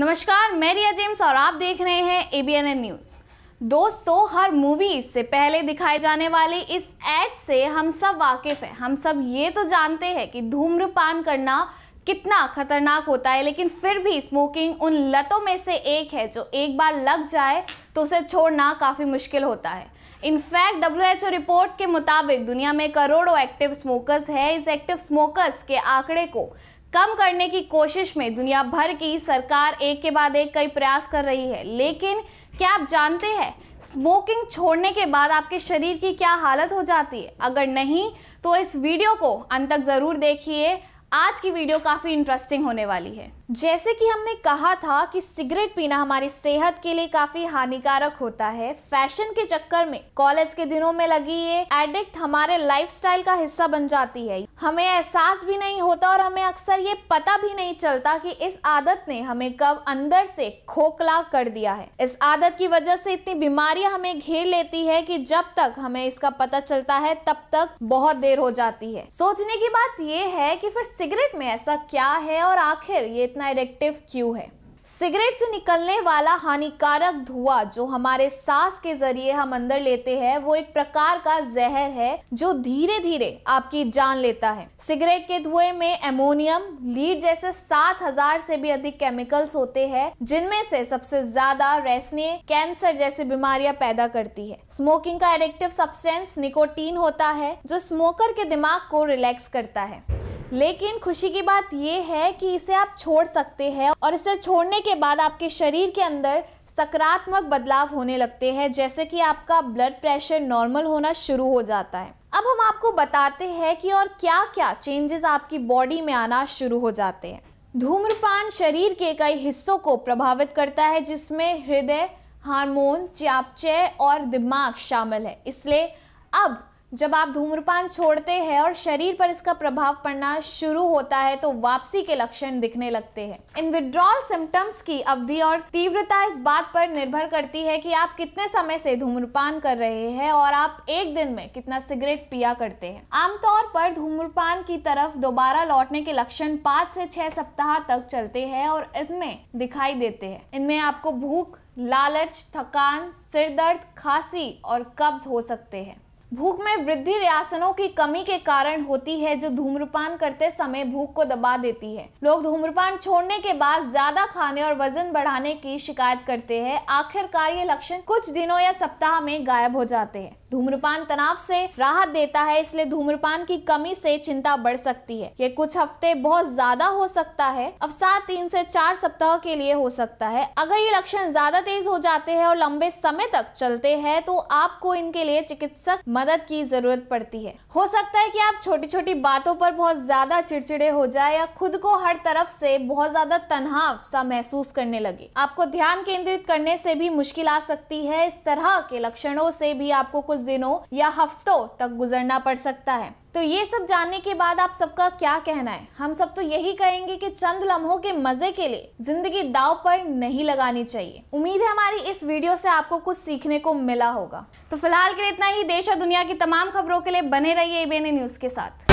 नमस्कार, मैं रिया जेम्स और आप देख रहे हैं एबीएन न्यूज़ दोस्तों, हर मूवी से पहले दिखाए जाने वाले इस एड से हम सब वाकिफ हैं। हम सब ये तो जानते हैं कि धूम्रपान करना कितना खतरनाक होता है, लेकिन फिर भी स्मोकिंग उन लतों में से एक है जो एक बार लग जाए तो उसे छोड़ना काफ़ी मुश्किल होता है। In fact W H O report के मुताबिक दुनिया में करोड़ों एक्टिव स्मोकर्स है। इस एक्टिव स्मोकर्स के आंकड़े को कम करने की कोशिश में दुनिया भर की सरकार एक के बाद एक कई प्रयास कर रही है। लेकिन क्या आप जानते हैं, स्मोकिंग छोड़ने के बाद आपके शरीर की क्या हालत हो जाती है? अगर नहीं तो इस वीडियो को अंत तक ज़रूर देखिए। आज की वीडियो काफ़ी इंटरेस्टिंग होने वाली है। जैसे कि हमने कहा था कि सिगरेट पीना हमारी सेहत के लिए काफ़ी हानिकारक होता है। फ़ैशन के चक्कर में कॉलेज के दिनों में लगी ये एडिक्ट हमारे लाइफस्टाइल का हिस्सा बन जाती है। हमें एहसास भी नहीं होता और हमें अक्सर ये पता भी नहीं चलता कि इस आदत ने हमें कब अंदर से खोखला कर दिया है। इस आदत की वजह से इतनी बीमारियाँ हमें घेर लेती है कि जब तक हमें इसका पता चलता है, तब तक बहुत देर हो जाती है। सोचने की बात यह है कि फिर सिगरेट में ऐसा क्या है और आखिर ये इतना एडिक्टिव क्यों है? सिगरेट से निकलने वाला हानिकारक धुआँ जो हमारे सांस के ज़रिए हम अंदर लेते हैं, वो एक प्रकार का जहर है जो धीरे धीरे आपकी जान लेता है। सिगरेट के धुएँ में एमोनियम लीड जैसे सात हज़ार से भी अधिक केमिकल्स होते हैं, जिनमें से सबसे ज़्यादा रेसने कैंसर जैसी बीमारियाँ पैदा करती है। स्मोकिंग का एडिक्टिव सब्सटेंस निकोटीन होता है, जो स्मोकर के दिमाग को रिलैक्स करता है। लेकिन खुशी की बात यह है कि इसे आप छोड़ सकते हैं और इसे छोड़ने के बाद आपके शरीर के अंदर सकारात्मक बदलाव होने लगते हैं, जैसे कि आपका ब्लड प्रेशर नॉर्मल होना शुरू हो जाता है। अब हम आपको बताते हैं कि और क्या क्या चेंजेस आपकी बॉडी में आना शुरू हो जाते हैं। धूम्रपान शरीर के कई हिस्सों को प्रभावित करता है, जिसमें हृदय, हार्मोन, चापचय और दिमाग शामिल है। इसलिए अब जब आप धूम्रपान छोड़ते हैं और शरीर पर इसका प्रभाव पड़ना शुरू होता है तो वापसी के लक्षण दिखने लगते हैं। इन विड्रॉल सिम्टम्स की अवधि और तीव्रता इस बात पर निर्भर करती है कि आप कितने समय से धूम्रपान कर रहे हैं और आप एक दिन में कितना सिगरेट पिया करते हैं। आमतौर पर धूम्रपान की तरफ़ दोबारा लौटने के लक्षण पाँच से छह सप्ताह तक चलते हैं और इनमें दिखाई देते हैं। इनमें आपको भूख, लालच, थकान, सिर दर्द, खांसी और कब्ज हो सकते हैं। भूख में वृद्धि रियासनों की कमी के कारण होती है जो धूम्रपान करते समय भूख को दबा देती है। लोग धूम्रपान छोड़ने के बाद ज़्यादा खाने और वज़न बढ़ाने की शिकायत करते हैं। आखिरकार ये लक्षण कुछ दिनों या सप्ताह में गायब हो जाते हैं। धूम्रपान तनाव से राहत देता है, इसलिए धूम्रपान की कमी से चिंता बढ़ सकती है। ये कुछ हफ़्ते बहुत ज़्यादा हो सकता है, अवसाद तीन से चार सप्ताह के लिए हो सकता है। अगर ये लक्षण ज़्यादा तेज हो जाते हैं और लंबे समय तक चलते हैं तो आपको इनके लिए चिकित्सक मदद की ज़रूरत पड़ती है। हो सकता है कि आप छोटी छोटी बातों पर बहुत ज़्यादा चिड़चिड़े हो जाए या खुद को हर तरफ़ से बहुत ज़्यादा तनाव सा महसूस करने लगे। आपको ध्यान केंद्रित करने से भी मुश्किल आ सकती है। इस तरह के लक्षणों से भी आपको कुछ दिनों या हफ्तों तक गुजरना पड़ सकता है। तो ये सब जानने के बाद आप सबका क्या कहना है? हम सब तो यही कहेंगे कि चंद लम्हों के मज़े के लिए ज़िंदगी दाव पर नहीं लगानी चाहिए। उम्मीद है हमारी इस वीडियो से आपको कुछ सीखने को मिला होगा। तो फ़िलहाल के लिए इतना ही। देश और दुनिया की तमाम खबरों के लिए बने रहिए एबीएन न्यूज़ के साथ।